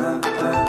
uh, uh.